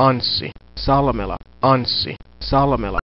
Anssi, Salmela, Anssi, Salmela.